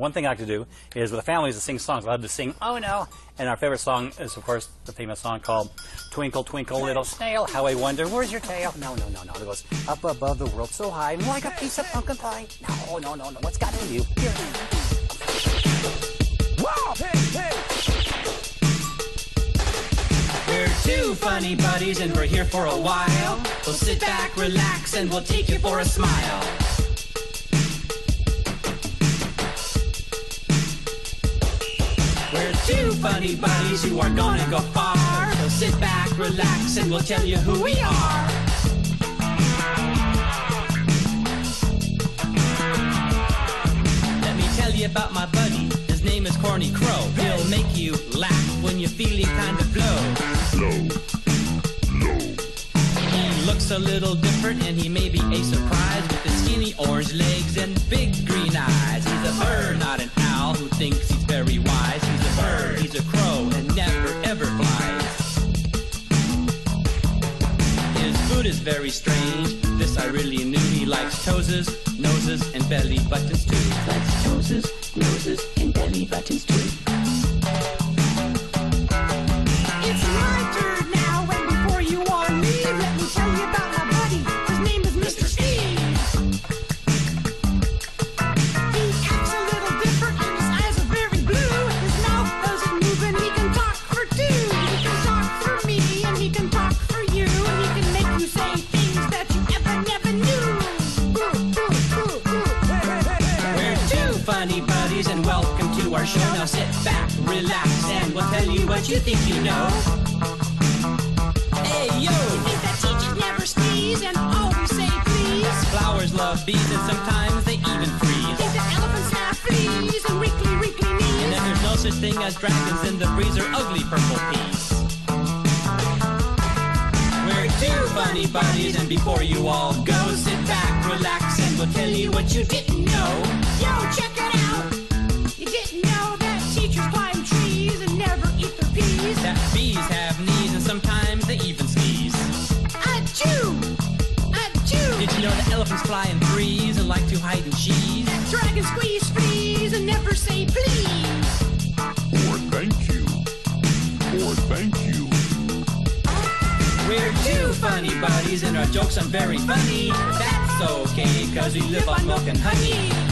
one thing I like to do is with the family is to sing songs. I love to sing Oh No. And our favorite song is, of course, the famous song called Twinkle, Twinkle, Little Snail, How I Wonder, Where's Your Tail? No, no, no, no. It goes up above the world so high, like a piece of pumpkin pie. No, no, no, no. What's got in you? Here. Wow, hey, hey. We're two funny buddies and we're here for a while. So sit back, relax, and we'll take you for a smile. We're two funny buddies who are gonna go far. So sit back, relax, and we'll tell you who we are. Let me tell you about my buddy. His name is Corny Crow. He'll make you laugh when you're feeling kind of low. He looks a little different and he may be a surprise with his skinny orange legs and big green eyes. He's a bird, not very strange. This I really knew. He likes toeses, noses, and belly buttons too. Likes toeses, noses, and belly buttons too. Funny buddies and welcome to our show. Now sit back, relax, and we'll tell you what you think you know. Hey yo! Think that teachers never sneeze and always say please. Flowers love bees and sometimes they even freeze. Think that elephants have fleas and wrinkly, wrinkly knees? And then there's no such thing as dragons in the breeze or ugly purple peas. We're two funny buddies and before you all go, sit back, relax, and we'll tell you what you didn't know. Yo, check it out. You didn't know that teachers climb trees and never eat their peas. That bees have knees and sometimes they even sneeze. Achoo! Achoo! Did you know that elephants fly in threes and like to hide in cheese? That dragon squeeze fleas and never say please. Or thank you. Or thank you. We're two funny buddies and our jokes are very funny. That's okay, cause we live on milk and honey.